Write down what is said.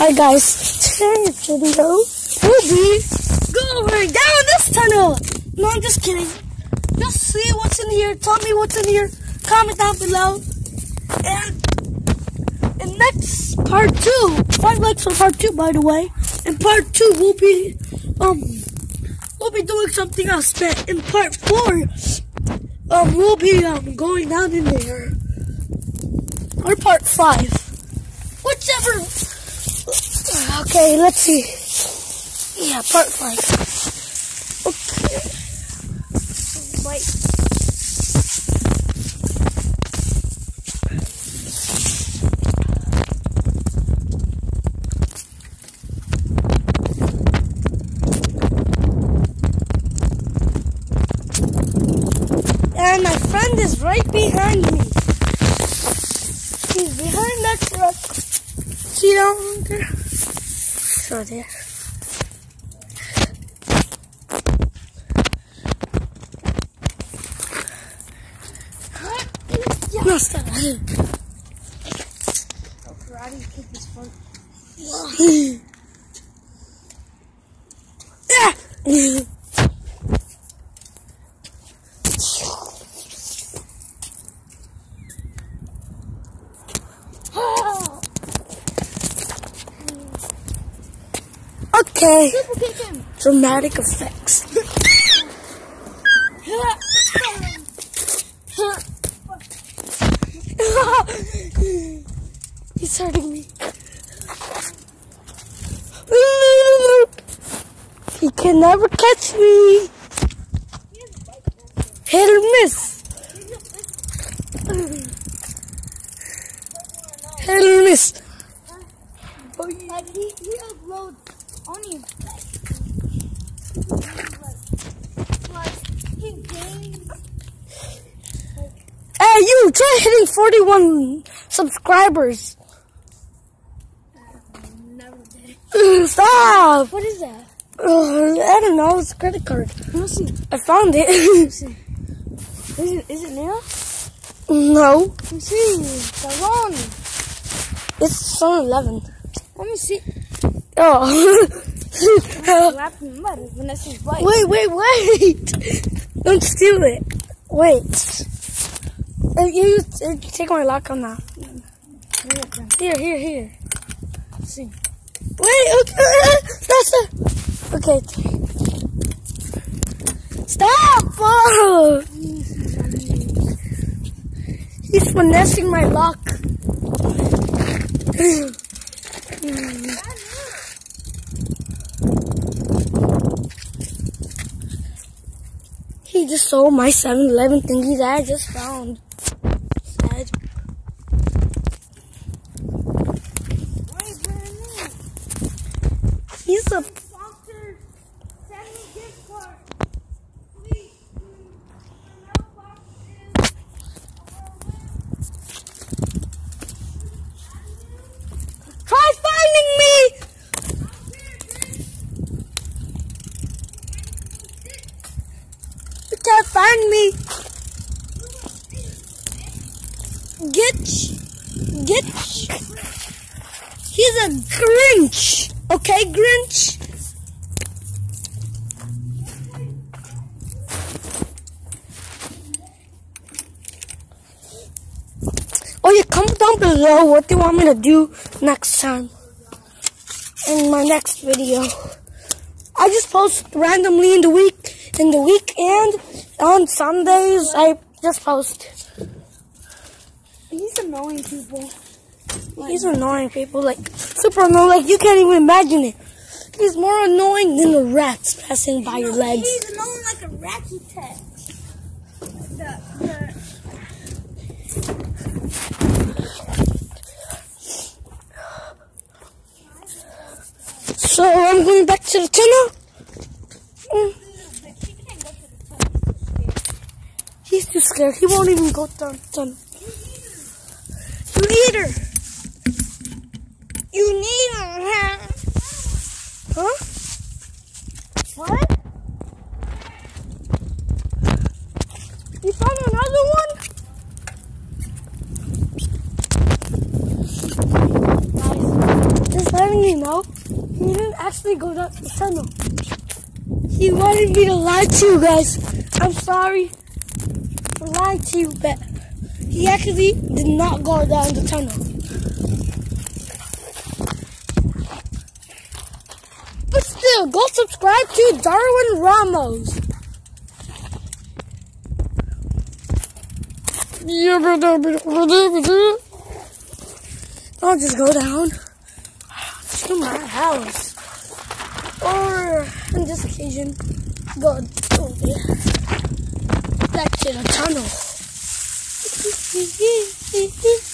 Hi guys, today's video will be going down this tunnel. No, I'm just kidding. Just see what's in here. Tell me what's in here. Comment down below. And in next part two, five likes for part two, by the way. In part two, we'll be um we'll be doing something else. But in part four, um we'll be um going down in there. Or part five, whichever. Okay, let's see. Yeah, part five. Okay. Wait. And my friend is right behind me. He's behind that truck. See down there? So there. Karate kick is fun. Ah! Okay, dramatic effects. He's hurting me. He can never catch me. Hit or miss. Hit or miss. Like he, he uploads only like, like games. Hey, you try hitting 41 subscribers. Never did. Stop. What is that? Uh, I don't know. It's a credit card. Let me see. I found it. Is it is it now? no, Let me see. It's on 11. Let me see. Oh. Wait, wait, wait. Don't steal it. Wait. Uh, You, you take my lock on that. Here, here, here. Let's see. Wait, okay. Uh, uh, that's a. Okay. Stop! Oh, he's finessing my lock. Hmm. He just sold my 7 Eleven thingies that I just found. Sad. He's a. Sponsor, send me gift card. Please. No boxes. Try finding me! You can't find me. Get, get. He's a Grinch. Okay, Grinch. Oh yeah, comment down below what do you want me to do next time in my next video. I just post randomly in the week, in the weekend, on Sundays. I just post. He's annoying people. He's annoying people, like super annoying. Like you can't even imagine it. He's more annoying than the rats passing by your legs. He's annoying like a ratchet tech. The, the, So I'm going back to the tunnel. Mm, the she can't go to the top. He's too scared. He won't even go down the tunnel. You need her. You need her. Huh? What? You found another one? Guys, just letting you know, he didn't actually go down the tunnel. He wanted me to lie to you guys. I'm sorry for lying to you, but he actually did not go down the tunnel. But still, go subscribe to Darwin Ramos. Uh, I'll just go down to my house. Or on this occasion, go back to the tunnel. hi, hi, hi, hi.